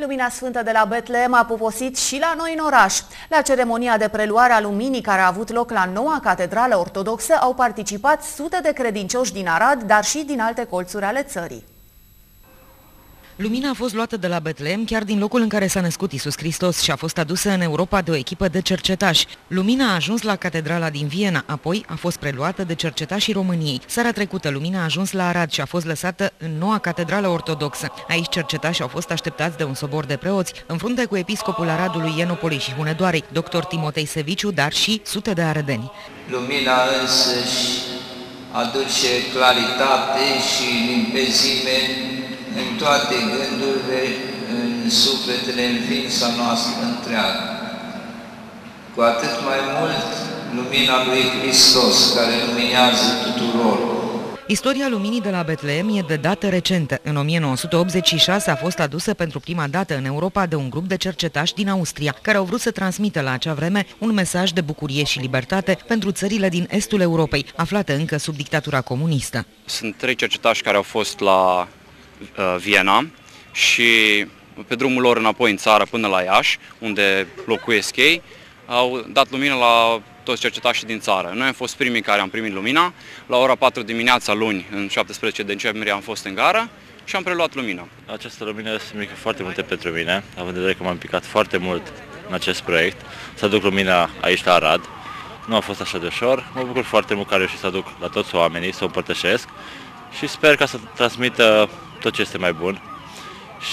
Lumina Sfântă de la Betleem a poposit și la noi în oraș. La ceremonia de preluare a luminii care a avut loc la noua catedrală ortodoxă au participat sute de credincioși din Arad, dar și din alte colțuri ale țării. Lumina a fost luată de la Betleem chiar din locul în care s-a născut Isus Hristos și a fost adusă în Europa de o echipă de cercetași. Lumina a ajuns la catedrala din Viena, apoi a fost preluată de cercetașii României. Seara trecută, Lumina a ajuns la Arad și a fost lăsată în noua catedrală ortodoxă. Aici cercetașii au fost așteptați de un sobor de preoți, în frunte cu episcopul Aradului Ienopoli și Hunedoarei, dr. Timotei Seviciu, dar și sute de arădeni. Lumina însăși aduce claritate și limpezime în toate gândurile, în sufletele, în ființa noastră întreagă. Cu atât mai mult lumina lui Hristos, care luminează tuturor. Istoria luminii de la Betleem e de dată recentă. În 1986 a fost adusă pentru prima dată în Europa de un grup de cercetași din Austria, care au vrut să transmită la acea vreme un mesaj de bucurie și libertate pentru țările din estul Europei, aflate încă sub dictatura comunistă. Sunt trei cercetași care au fost la Uh, Viena și pe drumul lor înapoi în țară până la Iași, unde locuiesc ei, au dat lumină la toți cercetașii din țară. Noi am fost primii care am primit lumina. La ora 4 dimineața luni, în 17 decembrie, am fost în gară și am preluat lumina. Această lumină semnifică foarte multe pentru mine, având în vedere că m-am picat foarte mult în acest proiect, să aduc lumina aici la Arad. Nu a fost așa de ușor, mă bucur foarte mult că reușit să aduc la toți oamenii, să o împărtășesc și sper ca să transmită tot ce este mai bun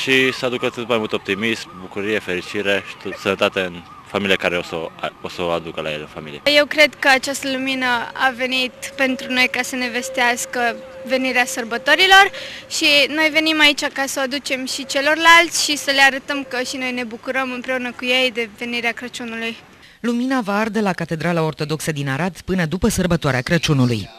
și să aducă atât mai mult optimism, bucurie, fericire și sănătate în familie care o să, o să o aducă la el în familie. Eu cred că această lumină a venit pentru noi ca să ne vestească venirea sărbătorilor și noi venim aici ca să o aducem și celorlalți și să le arătăm că și noi ne bucurăm împreună cu ei de venirea Crăciunului. Lumina va arde la Catedrala Ortodoxă din Arad până după sărbătoarea Crăciunului.